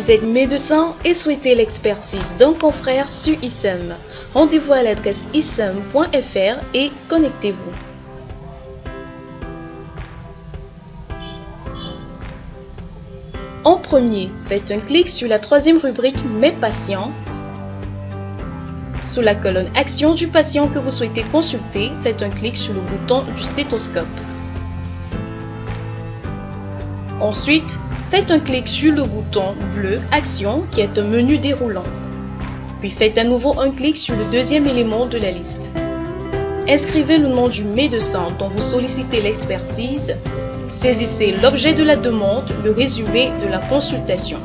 Vous êtes médecin et souhaitez l'expertise d'un confrère sur ISEM. Rendez-vous à l'adresse isem.fr et connectez-vous. En premier, faites un clic sur la troisième rubrique Mes patients. Sous la colonne Action du patient que vous souhaitez consulter, faites un clic sur le bouton du stéthoscope. Ensuite, faites un clic sur le bouton bleu Action qui est un menu déroulant. Puis faites à nouveau un clic sur le deuxième élément de la liste. Inscrivez le nom du médecin dont vous sollicitez l'expertise. Saisissez l'objet de la demande, le résumé de la consultation.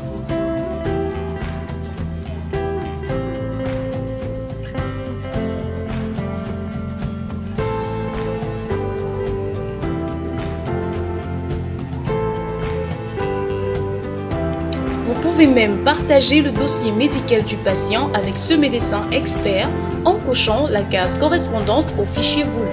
Vous pouvez même partager le dossier médical du patient avec ce médecin expert en cochant la case correspondante au fichier voulu.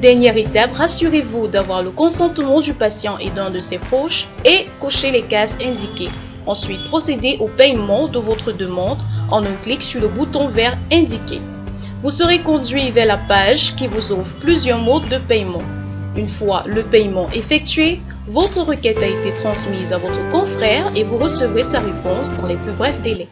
Dernière étape, rassurez-vous d'avoir le consentement du patient et d'un de ses proches et cochez les cases indiquées. Ensuite, procédez au paiement de votre demande en un clic sur le bouton vert indiqué. Vous serez conduit vers la page qui vous offre plusieurs modes de paiement. Une fois le paiement effectué, votre requête a été transmise à votre confrère et vous recevrez sa réponse dans les plus brefs délais.